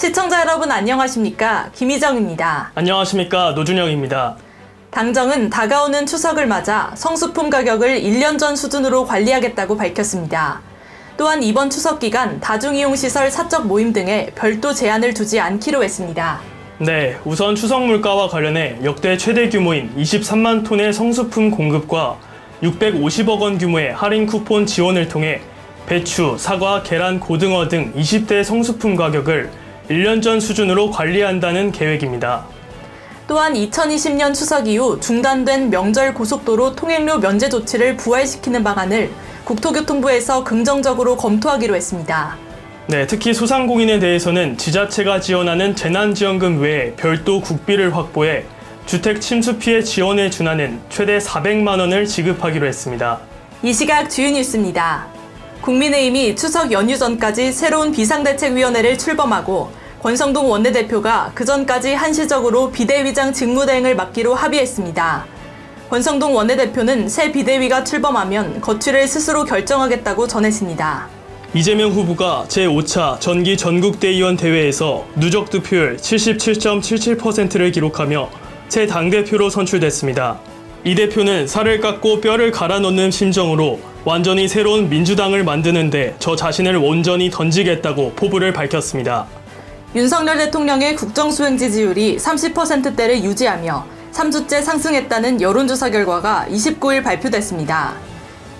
시청자 여러분 안녕하십니까? 김희정입니다. 안녕하십니까 노준영입니다. 당정은 다가오는 추석을 맞아 성수품 가격을 1년 전 수준으로 관리하겠다고 밝혔습니다. 또한 이번 추석 기간 다중이용시설 사적 모임 등에 별도 제한을 두지 않기로 했습니다. 네, 우선 추석 물가와 관련해 역대 최대 규모인 23만 톤의 성수품 공급과 650억 원 규모의 할인 쿠폰 지원을 통해 배추, 사과, 계란, 고등어 등 20대 성수품 가격을 1년 전 수준으로 관리한다는 계획입니다. 또한 2020년 추석 이후 중단된 명절 고속도로 통행료 면제 조치를 부활시키는 방안을 국토교통부에서 긍정적으로 검토하기로 했습니다. 네, 특히 소상공인에 대해서는 지자체가 지원하는 재난지원금 외에 별도 국비를 확보해 주택 침수 피해 지원에 준하는 최대 400만 원을 지급하기로 했습니다. 이 시각 주요 뉴스입니다. 국민의힘이 추석 연휴 전까지 새로운 비상대책위원회를 출범하고 권성동 원내대표가 그 전까지 한시적으로 비대위장 직무대행을 맡기로 합의했습니다. 권성동 원내대표는 새 비대위가 출범하면 거취를 스스로 결정하겠다고 전했습니다. 이재명 후보가 제5차 전기 전국대의원 대회에서 누적 득표율 77.77%를 기록하며 새 당대표로 선출됐습니다. 이 대표는 살을 깎고 뼈를 갈아 넣는 심정으로 완전히 새로운 민주당을 만드는데 저 자신을 온전히 던지겠다고 포부를 밝혔습니다. 윤석열 대통령의 국정수행 지지율이 30%대를 유지하며 3주째 상승했다는 여론조사 결과가 29일 발표됐습니다.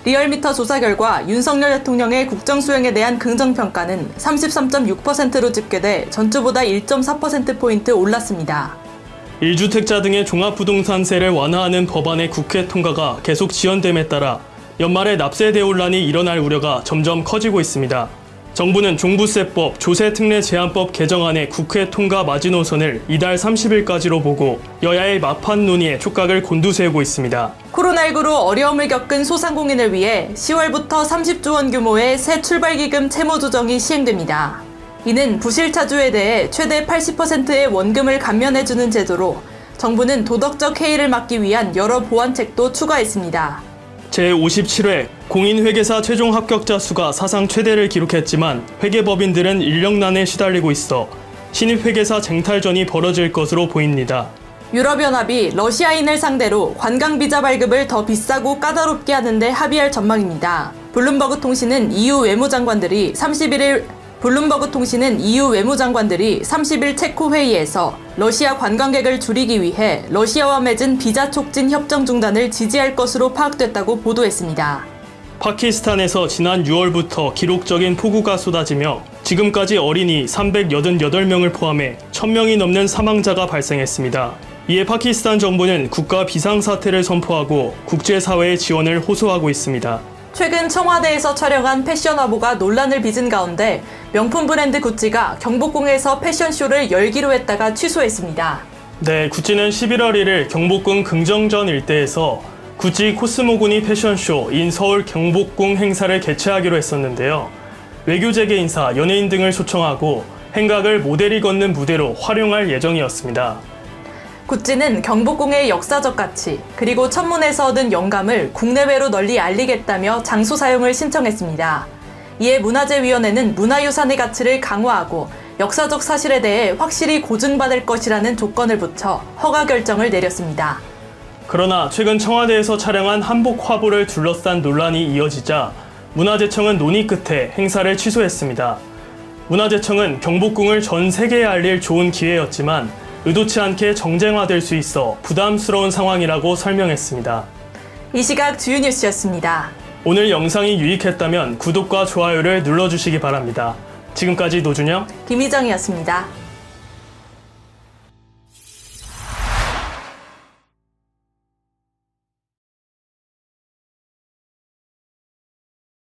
리얼미터 조사 결과 윤석열 대통령의 국정수행에 대한 긍정평가는 33.6%로 집계돼 전주보다 1.4%포인트 올랐습니다. 1주택자 등의 종합부동산세를 완화하는 법안의 국회 통과가 계속 지연됨에 따라 연말에 납세 대혼란이 일어날 우려가 점점 커지고 있습니다. 정부는 종부세법, 조세특례 제한법 개정안의 국회 통과 마지노선을 이달 30일까지로 보고 여야의 마판 논의에 촉각을 곤두세우고 있습니다. 코로나19로 어려움을 겪은 소상공인을 위해 10월부터 30조 원 규모의 새 출발기금 채무 조정이 시행됩니다. 이는 부실차주에 대해 최대 80%의 원금을 감면해주는 제도로 정부는 도덕적 해이를 막기 위한 여러 보완책도 추가했습니다. 제57회 공인회계사 최종 합격자 수가 사상 최대를 기록했지만 회계법인들은 인력난에 시달리고 있어 신입회계사 쟁탈전이 벌어질 것으로 보입니다. 유럽연합이 러시아인을 상대로 관광비자 발급을 더 비싸고 까다롭게 하는데 합의할 전망입니다. 블룸버그 통신은 EU 외무장관들이 31일 블룸버그 통신은 EU 외무장관들이 30일 체코 회의에서 러시아 관광객을 줄이기 위해 러시아와 맺은 비자 촉진 협정 중단을 지지할 것으로 파악됐다고 보도했습니다. 파키스탄에서 지난 6월부터 기록적인 폭우가 쏟아지며 지금까지 어린이 388명을 포함해 1000명이 넘는 사망자가 발생했습니다. 이에 파키스탄 정부는 국가 비상사태를 선포하고 국제사회의 지원을 호소하고 있습니다. 최근 청와대에서 촬영한 패션 화보가 논란을 빚은 가운데 명품 브랜드 구찌가 경복궁에서 패션쇼를 열기로 했다가 취소했습니다. 네, 구찌는 11월 1일 경복궁 긍정전 일대에서 구찌 코스모고니 패션쇼 인 서울 경복궁 행사를 개최하기로 했었는데요. 외교재계 인사, 연예인 등을 초청하고 행각을 모델이 걷는 무대로 활용할 예정이었습니다. 구찌는 경복궁의 역사적 가치, 그리고 천문에서 얻은 영감을 국내외로 널리 알리겠다며 장소 사용을 신청했습니다. 이에 문화재위원회는 문화유산의 가치를 강화하고 역사적 사실에 대해 확실히 고증받을 것이라는 조건을 붙여 허가 결정을 내렸습니다. 그러나 최근 청와대에서 촬영한 한복 화보를 둘러싼 논란이 이어지자 문화재청은 논의 끝에 행사를 취소했습니다. 문화재청은 경복궁을 전 세계에 알릴 좋은 기회였지만 의도치 않게 정쟁화될 수 있어 부담스러운 상황이라고 설명했습니다. 이 시각 주요 뉴스였습니다. 오늘 영상이 유익했다면 구독과 좋아요를 눌러주시기 바랍니다. 지금까지 노준영, 김희정이었습니다.